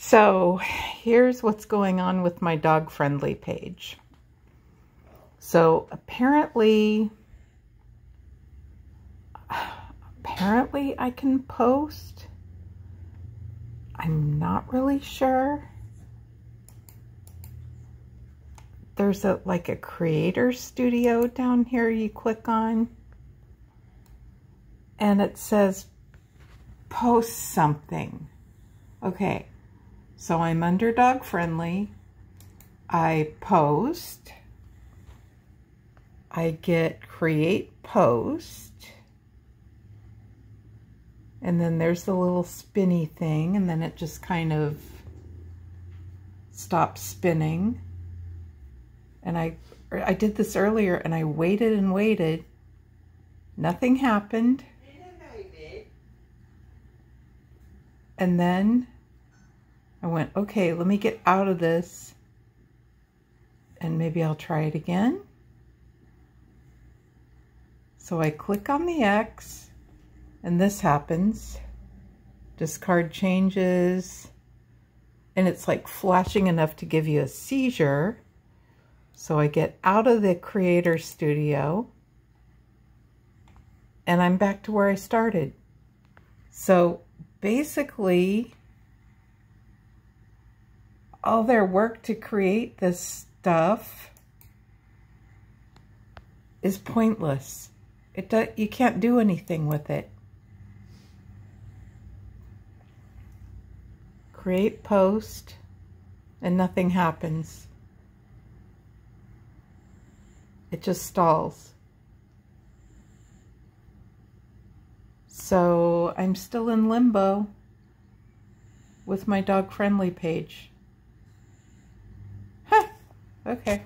So here's what's going on with my dog friendly page. So apparently, apparently I can post. I'm not really sure. There's a like a creator studio down here you click on and it says post something. Okay, so I'm under dog friendly. I post. I get create post. And then there's the little spinny thing and then it just kind of stops spinning. And I, I did this earlier and I waited and waited. Nothing happened. And then I went, okay, let me get out of this and maybe I'll try it again. So I click on the X and this happens. Discard changes and it's like flashing enough to give you a seizure. So I get out of the Creator Studio and I'm back to where I started. So basically, all their work to create this stuff is pointless. It do, you can't do anything with it. Create post and nothing happens. It just stalls. So I'm still in limbo with my dog friendly page. Okay.